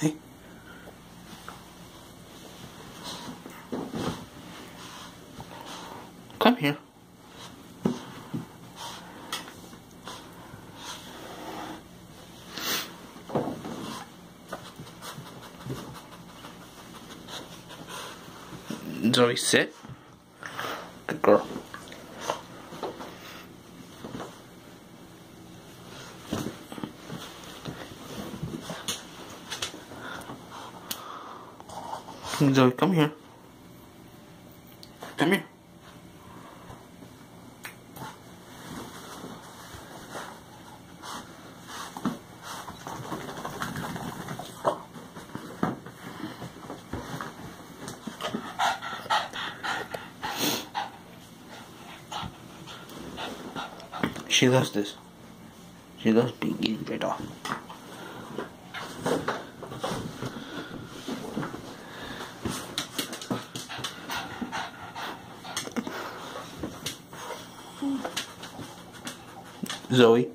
Hey. Come here. Zoe, sit. Good girl. Zoe, come here. Come here. She loves this. She loves being eaten right off. Zoe.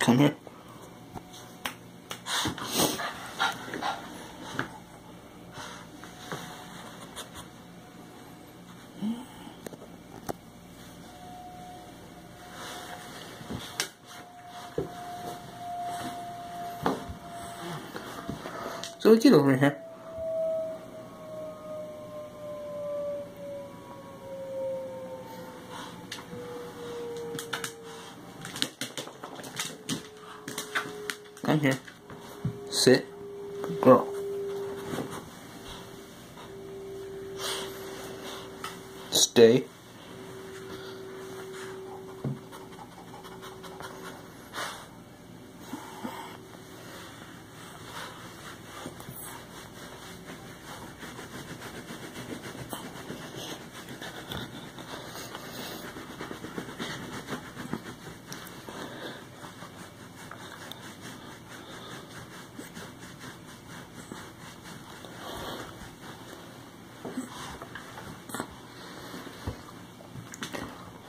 Come here. Zoe, get over here. Come here. Sit. Good girl. Stay.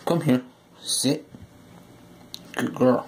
Come here. Sit. Good girl.